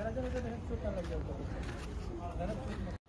जरा जरा जरा चोट लग जाओ